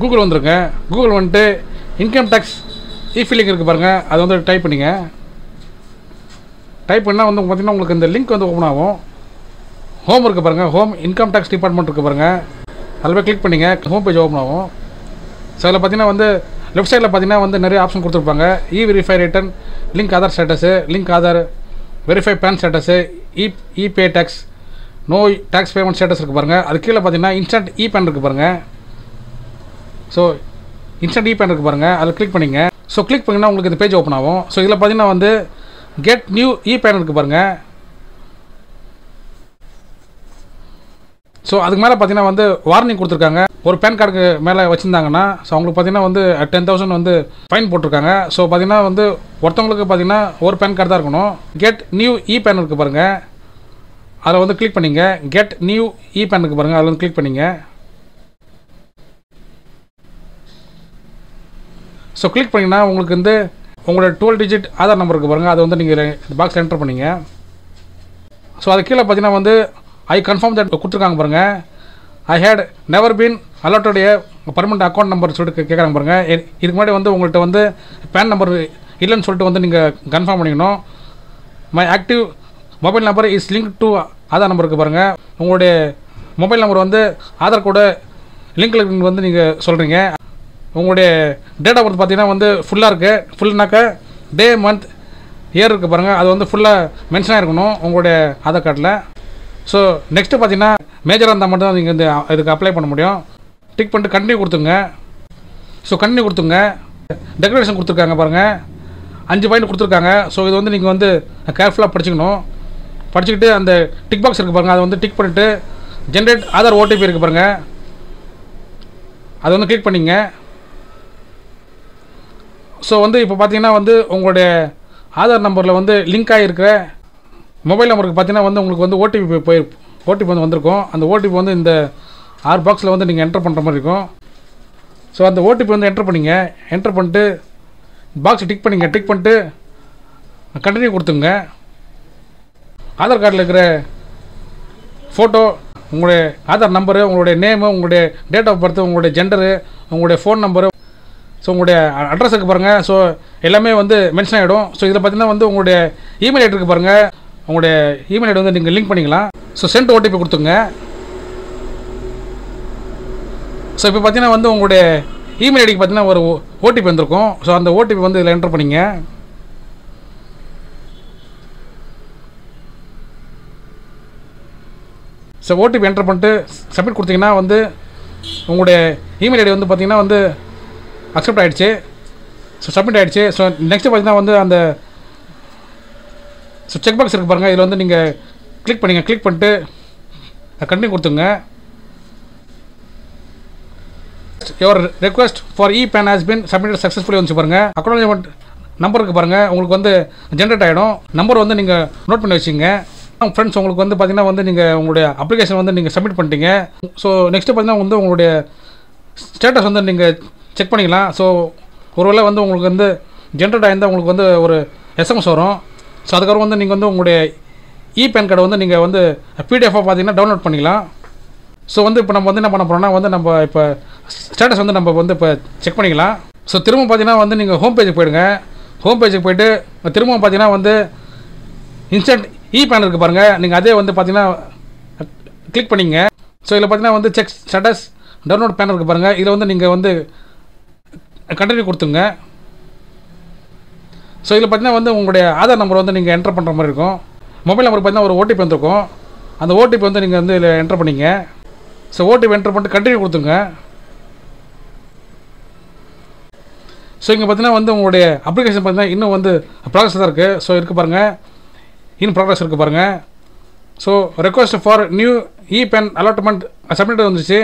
Google வந்துருங்க. Google வந்துட்டு income tax இ feeling இருக்குது பாருங்கள் அதை வந்து டைப் பண்ணிங்க. டைப் பண்ணால் வந்து பார்த்திங்கன்னா உங்களுக்கு இந்த லிங்க் வந்து ஓப்பன் ஆகும். ஹோம் இருக்குது பாருங்கள் ஹோம் இன்கம் டேக்ஸ் டிபார்ட்மெண்ட் இருக்குது பாருங்கள் அதில் போய் கிளிக் பண்ணிங்க. ஹோம் பேஜ் ஓப்பன் ஆகும். ஸோ அதில் பார்த்தீங்கன்னா வந்து லெஃப்ட் சைடில் பார்த்தீங்கன்னா வந்து நிறைய ஆப்ஷன் கொடுத்துருப்பாங்க. E verify return link Aadhaar status link Aadhaar verify PAN status e e pay tax know tax payment status இருக்குது பாருங்கள் அது கீழே பார்த்தீங்கன்னா இன்ஸ்டன்ட் இ பேன் இருக்குது பாருங்கள் ஸோ இன்ஸ்டன்ட் இ இருக்குது பாருங்கள் அதில் கிளிக் பண்ணிங்க. ஸோ கிளிக் பண்ணிங்கன்னா உங்களுக்கு இந்த பேஜ் ஓப்பன் ஆகும். ஸோ இதில் பார்த்தீங்கன்னா வந்து get new e e PAN இருக்குது பாருங்கள் ஸோ அதுக்கு மேலே பார்த்தீங்கன்னா வந்து வார்னிங் கொடுத்துருக்காங்க. ஒரு பேன் கார்டுக்கு மேலே வச்சுருந்தாங்கன்னா ஸோ அவங்களுக்கு பார்த்தீங்கன்னா வந்து uh, டென் தௌசண்ட் வந்து ஃபைன் போட்டிருக்காங்க. ஸோ பார்த்தீங்கன்னா வந்து ஒருத்தவங்களுக்கு பார்த்தீங்கன்னா ஒரு பேன் கார்டு தான் இருக்கணும். Get new e e PAN இருக்குது பாருங்கள் அதில் வந்து கிளிக் பண்ணிங்க. Get new e e PAN இருக்குது பாருங்கள் அதில் வந்து கிளிக் பண்ணிங்க. ஸோ கிளிக் பண்ணிங்கன்னா உங்களுக்கு வந்து உங்களோட டுவெல் டிஜிட் ஆதார் நம்பர் இருக்குது பாருங்கள் அதை வந்து நீங்கள் இந்த பாக்ஸில் என்டர் பண்ணிங்க. ஸோ அது கீழே பார்த்தீங்கன்னா வந்து ஐ கன்ஃபார்ம் தட் கொடுத்துருக்காங்க பாருங்கள் ஐ ஹேட் நெவர் பீன் அலாட்டோடைய பர்மனெண்ட் அக்கௌண்ட் நம்பர் சொல்லிட்டு கேட்குறாங்க பாருங்கள் இதுக்கு முன்னாடி வந்து உங்கள்கிட்ட வந்து பேன் நம்பர் இல்லைன்னு சொல்லிட்டு வந்து நீங்கள் கன்ஃபார்ம் பண்ணிக்கணும். My active mobile number is link to Aadhaar number இருக்குது பாருங்கள் உங்களுடைய மொபைல் நம்பர் வந்து ஆதார் கூட லிங்க் வந்து நீங்கள் சொல்கிறீங்க உங்களுடைய டேட் ஆஃப் பர்த் பார்த்தீங்கன்னா வந்து ஃபுல்லாக இருக்குது ஃபுல்னாக்க டே மந்த் இயர் இருக்குது பாருங்கள் அது வந்து ஃபுல்லாக மென்ஷனாக இருக்கணும் உங்களுடைய ஆதார் கார்டில் ஸோ நெக்ஸ்ட்டு பார்த்தீங்கன்னா மேஜராக இருந்தால் மட்டும் தான் நீங்கள் இந்த இதுக்கு அப்ளை பண்ண முடியும். டிக் பண்ணிட்டு கண்டினியூ கொடுத்துங்க ஸோ கண்டினியூ கொடுத்துங்க டெக்கரேஷன் கொடுத்துருக்காங்க பாருங்கள் அஞ்சு பாயிண்ட் கொடுத்துருக்காங்க. ஸோ இது வந்து நீங்கள் வந்து கேர்ஃபுல்லாக படிச்சுக்கணும். படிச்சுக்கிட்டு அந்த டிக் பாக்ஸ் இருக்குது பாருங்கள் அதை வந்து டிக் பண்ணிவிட்டு ஜென்ரேட் ஆதார் ஓடிபி இருக்குது பாருங்கள் அதை வந்து கிளிக் பண்ணிங்க ஸோ வந்து இப்போ பார்த்தீங்கன்னா வந்து உங்களுடைய ஆதார் நம்பரில் வந்து லிங்க் ஆகிருக்கிற மொபைல் நம்பருக்கு பார்த்தீங்கன்னா வந்து உங்களுக்கு வந்து ஓடிபி போய் ஓடிபி வந்து வந்திருக்கும். அந்த ஓடிபி வந்து இந்த ஆறு பாக்ஸில் வந்து நீங்கள் என்டர் பண்ணுற மாதிரி இருக்கும். ஸோ அந்த ஓடிபி வந்து என்டர் பண்ணிங்க. என்டர் பண்ணிட்டு பாக்ஸ் டிக் பண்ணிங்க. டிக் பண்ணிட்டு கண்டினியூ கொடுத்துங்க. ஆதார் கார்டில் இருக்கிற ஃபோட்டோ உங்களுடைய ஆதார் நம்பரு உங்களுடைய நேமு உங்களுடைய டேட் ஆஃப் பர்த் உங்களுடைய ஜெண்டரு உங்களுடைய ஃபோன் நம்பரு ஸோ உங்களுடைய அட்ரஸ் இருக்கு பாருங்கள் ஸோ எல்லாமே வந்து மென்ஷன் ஆகிடும் ஸோ இதில் பார்த்தீங்கன்னா வந்து உங்களுடைய இமெயில் ஐடி இருக்கு பாருங்கள் உங்களுடைய இமெயில் ஐடி வந்து நீங்கள் லிங்க் பண்ணிக்கலாம். ஸோ சென்ட் ஓடிபி கொடுத்துங்க ஸோ இப்போ பார்த்தீங்கன்னா வந்து உங்களுடைய இமெயில் ஐடிக்கு பார்த்தீங்கன்னா ஒரு ஓடிபி வந்திருக்கும். ஸோ அந்த ஓடிபி வந்து இதில் என்டர் பண்ணிங்க. ஸோ ஓடிபி என்டர் பண்ணிட்டு சப்மிட் கொடுத்தீங்கன்னா வந்து உங்களுடைய இமெயில் ஐடி வந்து பார்த்தீங்கன்னா வந்து அக்செப்ட் ஆகிடுச்சு ஸோ சப்மிட் ஆகிடுச்சு ஸோ நெக்ஸ்ட்டு பார்த்தீங்கன்னா வந்து அந்த ஸோ செக் பாக்ஸ் இருக்குது பாருங்கள் இதில் வந்து நீங்கள் கிளிக் பண்ணிங்க. கிளிக் பண்ணிட்டு கண்டினியூ கொடுத்துங்க your request for e PAN has been submitted successfully வந்து பாருங்கள் அக்னாலஜ்மெண்ட் நம்பர் பாருங்கள் உங்களுக்கு வந்து ஜென்ரேட் ஆகிடும் நம்பர் வந்து நீங்கள் நோட் பண்ணி வச்சுங்க ஃப்ரெண்ட்ஸ் உங்களுக்கு வந்து பார்த்தீங்கன்னா வந்து நீங்கள் உங்களுடைய அப்ளிகேஷன் வந்து நீங்கள் சப்மிட் பண்ணிட்டீங்க. ஸோ நெக்ஸ்ட்டு பார்த்தீங்கன்னா வந்து உங்களுடைய ஸ்டேட்டஸ் வந்து நீங்கள் செக் பண்ணிக்கலாம். ஸோ ஒருவேளை வந்து உங்களுக்கு வந்து ஜென்ரேட் ஆயிருந்தால் உங்களுக்கு வந்து ஒரு எஸ்எம்எஸ் வரும். ஸோ அதுக்கப்புறம் வந்து நீங்கள் வந்து உங்களுடைய இ பேன் கார்டை வந்து நீங்கள் வந்து பிடிஎஃபாக பார்த்தீங்கன்னா டவுன்லோட் பண்ணிக்கலாம். ஸோ வந்து இப்போ நம்ம வந்து என்ன பண்ண போகிறோம்னா வந்து நம்ம இப்போ ஸ்டேட்டஸ் வந்து நம்ம வந்து இப்போ செக் பண்ணிக்கலாம். ஸோ திரும்ப பார்த்தீங்கன்னா வந்து நீங்கள் ஹோம் பேஜுக்கு போயிடுங்க. ஹோம் பேஜுக்கு போயிட்டு திரும்பவும் பார்த்தீங்கன்னா வந்து இன்ஸ்டன்ட் இ பேன் இருக்குது பாருங்கள் நீங்கள் அதே வந்து பார்த்தீங்கன்னா கிளிக் பண்ணிங்க. ஸோ இதில் பார்த்தீங்கன்னா வந்து செக் ஸ்டேட்டஸ் டவுன்லோட் பேன் இருக்குது பாருங்கள் இதில் வந்து நீங்கள் வந்து கண்டினியூ கொடுத்துங்க ஸோ இதில் பார்த்தீங்கன்னா வந்து உங்களுடைய ஆதார் நம்பர் வந்து நீங்கள் என்டர் பண்ணுற மாதிரி இருக்கும். மொபைல் நம்பர் பார்த்தீங்கன்னா ஒரு ஓடிபி வந்திருக்கும். அந்த ஓடிபி வந்து நீங்கள் வந்து இதில் என்டர் பண்ணிங்க. ஸோ ஓடிபி என்டர் பண்ணிட்டு கண்டினியூ கொடுத்துங்க ஸோ இங்கே பார்த்தீங்கன்னா வந்து உங்களுடைய அப்ளிகேஷன் பார்த்தீங்கன்னா இன்னும் வந்து ப்ராக்ரஸ் தான் இருக்குது ஸோ இருக்குது பாருங்கள் இன் ப்ராக்ரஸ் இருக்குது பாருங்கள் so request for new e PAN allotment submit வந்துச்சு.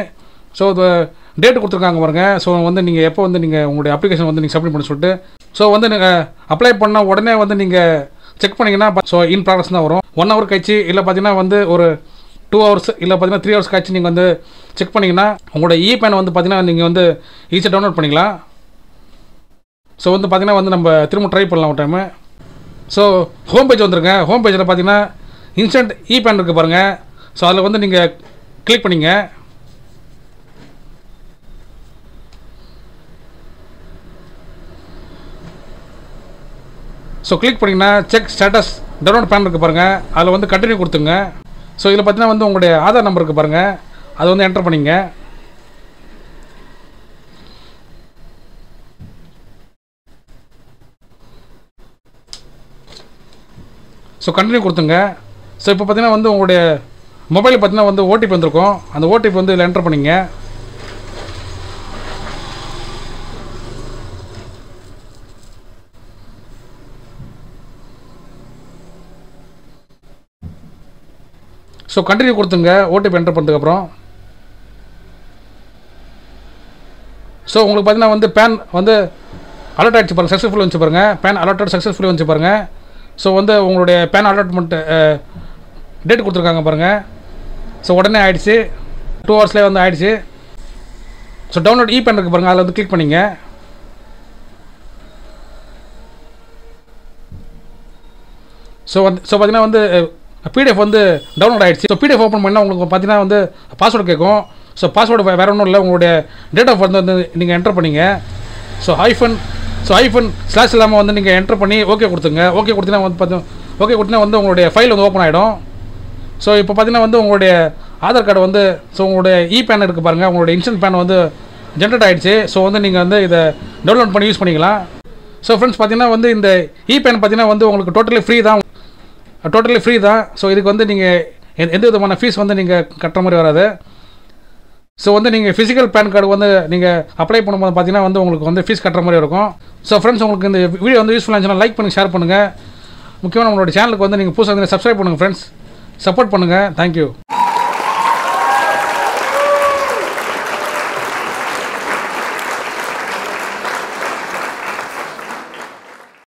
ஸோ டேட் கொடுத்துருக்காங்க பாருங்க. ஸோ வந்து நீங்கள் எப்போ வந்து நீங்கள் உங்களுடைய அப்ளிகேஷன் வந்து நீங்கள் சப்மிட் பண்ண சொல்லிட்டு ஸோ வந்து நீங்கள் அப்ளை பண்ண உடனே வந்து நீங்கள் செக் பண்ணிங்கன்னா ஸோ இன் ப்ராக்ரஸ் தான் வரும். ஒன் ஹவர் கழிச்சு இல்லை பார்த்தீங்கன்னா வந்து ஒரு டூ ஹவர்ஸ் இல்லை பார்த்தீங்கன்னா த்ரீ ஹவர்ஸ் கழிச்சு நீங்கள் வந்து செக் பண்ணிங்கன்னா உங்களோட இ பேன் வந்து பார்த்தீங்கன்னா நீங்கள் வந்து ஈஸியாக டவுன்லோட் பண்ணிக்கலாம். ஸோ வந்து பார்த்தீங்கன்னா வந்து நம்ம திரும்ப ட்ரை பண்ணலாம் ஒரு டைமு ஸோ ஹோம் பேஜ் வந்துருங்க ஹோம் பேஜில் பார்த்தீங்கன்னா இன்ஸ்டன்ட் இ பேன் இருக்குது பாருங்கள் ஸோ அதில் வந்து நீங்கள் கிளிக் பண்ணிங்க. ஸோ கிளிக் பண்ணிங்கன்னா செக் ஸ்டேட்டஸ் டவுன்லோட் பிளான் இருக்குது பாருங்கள் அதில் வந்து கண்டினியூ கொடுத்துங்க. ஸோ இதில் பார்த்தீங்கன்னா வந்து உங்களுடைய ஆதார் நம்பர் இருக்குது பாருங்கள் அது வந்து என்டர் பண்ணிங்க. ஸோ கண்டினியூ கொடுத்துங்க. ஸோ இப்போ பார்த்தீங்கன்னா வந்து உங்களுடைய மொபைல் பார்த்தீங்கன்னா வந்து ஓடிபி வந்திருக்கும். அந்த ஓடிபி வந்து இதில் என்டர் பண்ணிங்க. ஸோ கண்டினியூ கொடுத்துங்க. ஓடிபி என்டர் பண்ணதுக்கப்புறம். ஸோ உங்களுக்கு பார்த்தீங்கன்னா வந்து பேன் வந்து அலர்ட் ஆகிடுச்சு பாருங்கள் சக்ஸஸ்ஃபுல் வந்துச்சு பாருங்கள் பேன் அலர்ட்டட் சக்ஸஸ்ஃபுல் வந்துச்சு பாருங்கள் ஸோ வந்து உங்களுடைய பேன் அலாட்மெண்ட் டேட் கொடுத்துருக்காங்க பாருங்கள் ஸோ உடனே ஆயிடுச்சு. டூ ஹவர்ஸ்லேயே வந்து ஆயிடுச்சு. ஸோ டவுன்லோட் இ பேன் இருக்குது பாருங்கள் அதில் வந்து கிளிக் பண்ணிங்க. ஸோ வந்து ஸோ பார்த்தீங்கன்னா வந்து பிடிஎஃப் வந்து டவுன்லோட் ஆகிடுச்சு ஸோ பிடிஎஃப் ஓப்பன் பண்ணால் உங்களுக்கு பார்த்தீங்கன்னா வந்து பாஸ்வேர்டு கேட்கும். ஸோ பாஸ்வேர்டு வேறு ஒன்றும் இல்லை. உங்களுடைய டேட் ஆஃப் பர்த் வந்து நீங்கள் என்டர் பண்ணிங்க. ஸோ ஐஃபன் ஸோ ஐஃபன் ஸ்லாஷ் இல்லாமல் வந்து நீங்கள் என்டர் பண்ணி ஓகே கொடுத்துங்க ஓகே கொடுத்தீங்கன்னா வந்து பார்த்து ஓகே கொடுத்தீங்கன்னா வந்து உங்களுடைய ஃபைல் வந்து ஓப்பன் ஆகிடும் ஸோ இப்போ பார்த்தீங்கன்னா வந்து உங்களுடைய ஆதார் கார்டு வந்து ஸோ உங்களுடைய இ பேன் இருக்குது பாருங்கள் உங்களுடைய இன்சூரன்ஸ் பேன் வந்து ஜென்ரேட் ஆகிடுச்சு ஸோ வந்து நீங்கள் வந்து இதை டவுன்லோட் பண்ணி யூஸ் பண்ணிக்கலாம். ஸோ ஃப்ரெண்ட்ஸ் பார்த்தீங்கன்னா வந்து இந்த இ பேன் பார்த்தீங்கன்னா வந்து உங்களுக்கு டோட்டலி ஃப்ரீ தான். Uh, டோட்டலி ஃப்ரீ தான். ஸோ இதுக்கு வந்து நீங்கள் எந்த விதமான ஃபீஸ் வந்து நீங்கள் கட்டுற மாதிரி வராது. ஸோ வந்து நீங்கள் ஃபிசிக்கல் பேன் கார்டு வந்து நீங்கள் அப்ளை பண்ணும்போது பார்த்தீங்கன்னா வந்து உங்களுக்கு வந்து ஃபீஸ் கட்டுற மாதிரி இருக்கும். ஸோ ஃப்ரெண்ட்ஸ் உங்களுக்கு இந்த வீடியோ வந்து யூஸ்ஃபுல்லாக இருந்துச்சுன்னா லைக் பண்ணி ஷேர் பண்ணுங்கள் முக்கியமாக நம்மளோட சேனலுக்கு வந்து நீங்கள் புதுசாக வந்து சப்ஸ்கிரைப் பண்ணுங்கள் ஃப்ரெண்ட்ஸ் சப்போர்ட் பண்ணுங்கள் தேங்க்யூ